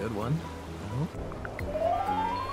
good one. Mm-hmm.